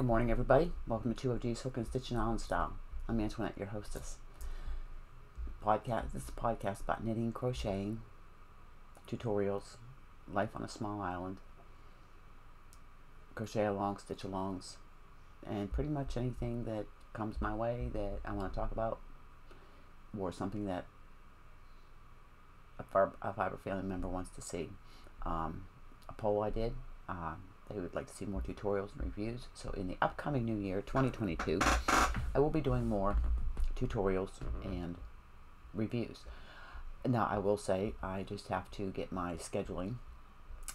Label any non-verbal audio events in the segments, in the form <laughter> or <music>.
Good morning, everybody. Welcome to 2OG's Hookin and Stitchin Island Style. I'm Antoinette, your hostess. Podcast. This is a podcast about knitting, crocheting, tutorials, life on a small island, crochet along, stitch alongs, and pretty much anything that comes my way that I want to talk about, or something that a, a fiber family member wants to see. Um, a poll I did. Uh, they would like to see more tutorials and reviews. So in the upcoming new year, 2022, I will be doing more tutorials and reviews. Now, I will say I just have to get my scheduling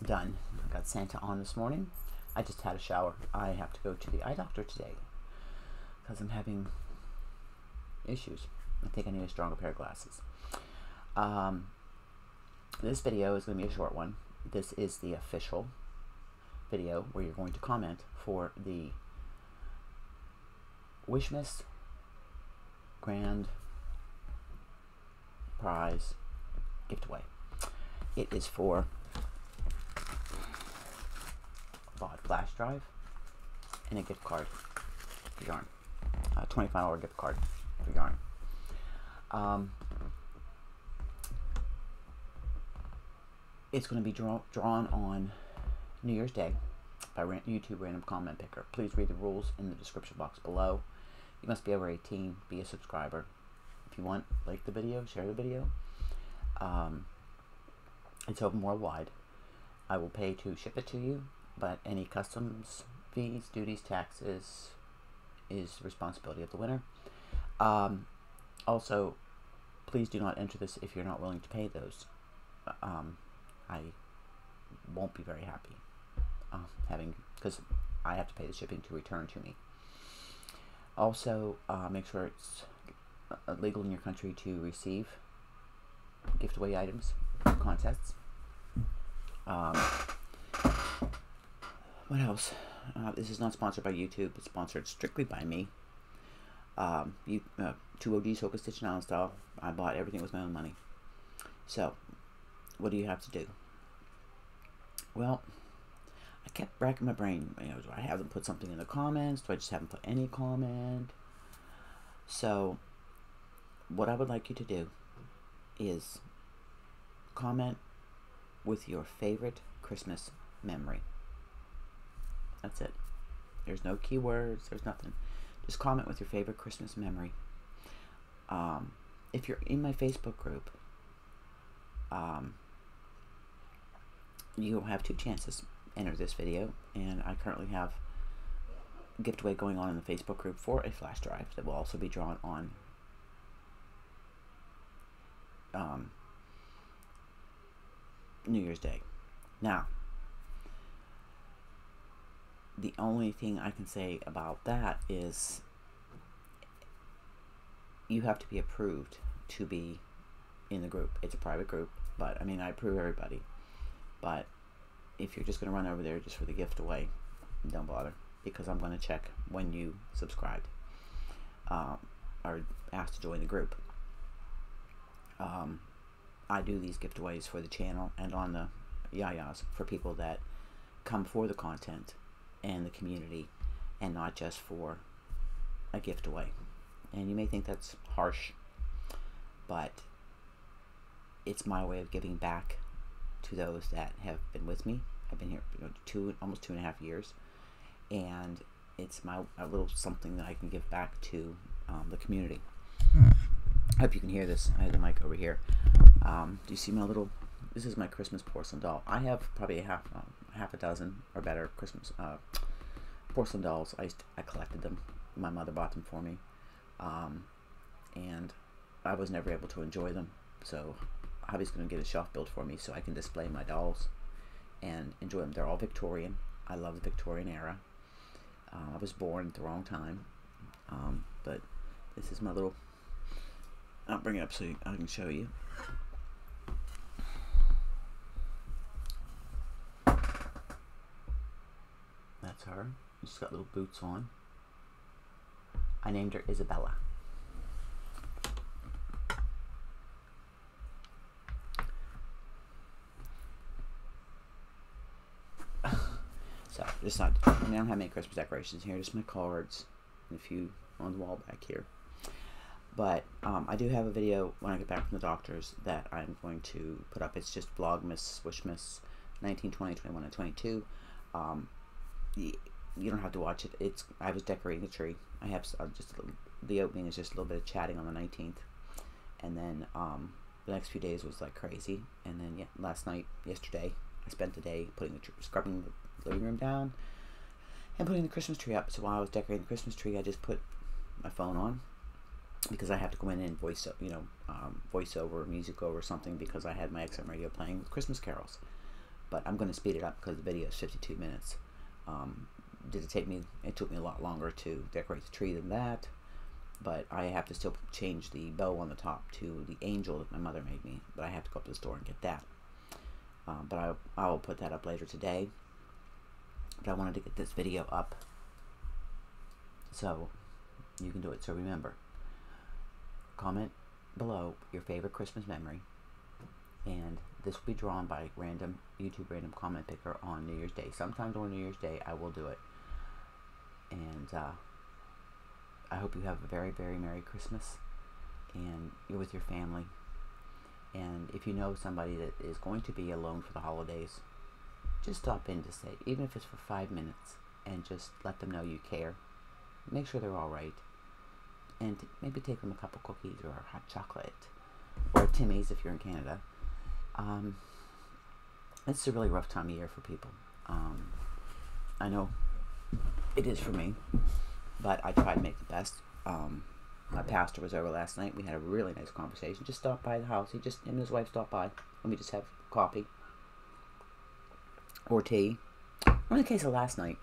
done. I got Santa on this morning. I just had a shower. I have to go to the eye doctor today because I'm having issues. I think I need a stronger pair of glasses. Um, this video is going to be a short one. This is the official video where you're going to comment for the Wishmas Grand Prize giveaway. It is for a BOD flash drive and a gift card for yarn. A $25 gift card for yarn. Um, it's going to be draw, drawn on New Year's Day by YouTube Random Comment Picker. Please read the rules in the description box below. You must be over 18, be a subscriber. If you want, like the video, share the video. Um, it's open worldwide. I will pay to ship it to you, but any customs fees, duties, taxes is the responsibility of the winner. Um, also, please do not enter this if you're not willing to pay those. Um, I won't be very happy uh, having because I have to pay the shipping to return to me. Also, uh, make sure it's uh, legal in your country to receive gift away items, contests. Um, what else? Uh, this is not sponsored by YouTube. It's sponsored strictly by me. Um, you, uh, 2OG's Hoka Stitch and Island Style. I bought everything with my own money. So, what do you have to do? Well, I kept racking my brain. You know, do I haven't put something in the comments? Do I just haven't put any comment? So, what I would like you to do is comment with your favorite Christmas memory. That's it. There's no keywords. There's nothing. Just comment with your favorite Christmas memory. Um, if you're in my Facebook group, um, you'll have two chances enter this video and I currently have a giveaway going on in the Facebook group for a flash drive that will also be drawn on um, New Year's Day. Now, the only thing I can say about that is you have to be approved to be in the group. It's a private group, but I mean, I approve everybody. But if you're just going to run over there just for the gift away, don't bother because I'm going to check when you subscribed um, or asked to join the group. Um, I do these giveaways for the channel and on the Yayas for people that come for the content and the community and not just for a gift away. And you may think that's harsh, but it's my way of giving back to those that have been with me. I've been here you know, two, almost two and a half years, and it's my a little something that I can give back to um, the community. I hope you can hear this. I have the mic over here. Um, do you see my little? This is my Christmas porcelain doll. I have probably a half uh, half a dozen or better Christmas uh, porcelain dolls. I I collected them. My mother bought them for me, um, and I was never able to enjoy them. So Hobby's going to get a shelf built for me so I can display my dolls and enjoy them. They're all Victorian. I love the Victorian era. Uh, I was born at the wrong time, um, but this is my little. I'll bring it up so I can show you. That's her. She's got little boots on. I named her Isabella. Just not. I, don't have many Christmas decorations here. Just my cards and a few on the wall back here. But um, I do have a video when I get back from the doctors that I'm going to put up. It's just Vlogmas, Wishmas, 19, 20, 21, and 22. Um, you, you don't have to watch it. It's I was decorating the tree. I have uh, just little, the opening is just a little bit of chatting on the 19th, and then um, the next few days was like crazy. And then yeah, last night, yesterday, I spent the day putting the scrubbing the living room down and putting the Christmas tree up. So while I was decorating the Christmas tree, I just put my phone on because I have to go in and voice, you know, um, voice over music over something because I had my XM radio playing with Christmas carols. But I'm going to speed it up because the video is 52 minutes. Um, did it take me? It took me a lot longer to decorate the tree than that. But I have to still change the bow on the top to the angel that my mother made me. But I have to go up to the store and get that. Um, but I, I will put that up later today. But I wanted to get this video up so you can do it. So remember, comment below your favorite Christmas memory. And this will be drawn by random YouTube random comment picker on New Year's Day. Sometimes on New Year's Day I will do it. And uh, I hope you have a very, very Merry Christmas. And you're with your family. And if you know somebody that is going to be alone for the holidays, just stop in to say, even if it's for five minutes, and just let them know you care. Make sure they're all right and maybe take them a couple cookies or hot chocolate or Timmy's if you're in Canada. Um, it's a really rough time of year for people. Um, I know it is for me, but I try to make the best. Um, my pastor was over last night. We had a really nice conversation. Just stopped by the house. He just him and his wife stopped by, and we just have coffee or tea. or in the case of last night,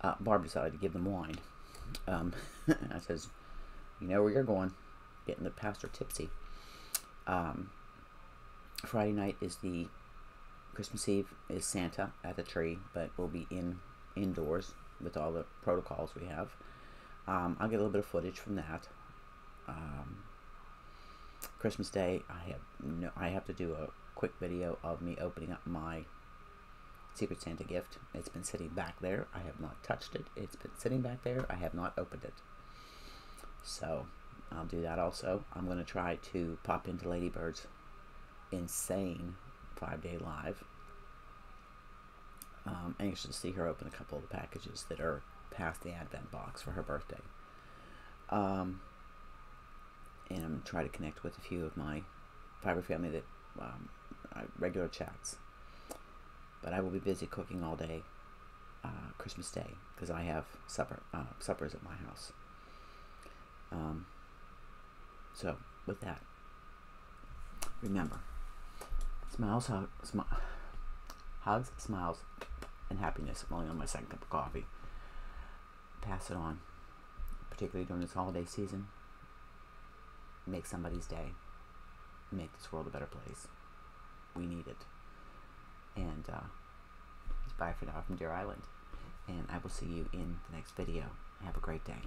uh, Barb decided to give them wine. Um, <laughs> I says, you know where you're going, getting the pastor tipsy. Um, Friday night is the Christmas Eve is Santa at the tree, but we'll be in indoors with all the protocols we have. Um, I'll get a little bit of footage from that. Um, Christmas Day, I have no, I have to do a quick video of me opening up my Secret Santa gift. It's been sitting back there. I have not touched it. It's been sitting back there. I have not opened it. So I'll do that also. I'm going to try to pop into Ladybird's insane five day live. Um, anxious to see her open a couple of the packages that are past the advent box for her birthday. Um, and I'm trying to connect with a few of my fiber family that um, regular chats. But I will be busy cooking all day uh, Christmas Day because I have supper uh, suppers at my house. Um, so with that, remember, smiles, hug, smi hugs, smiles, and happiness. I'm only on my second cup of coffee. Pass it on, particularly during this holiday season. Make somebody's day. Make this world a better place. We need it. And uh, bye for now from Deer Island. And I will see you in the next video. Have a great day.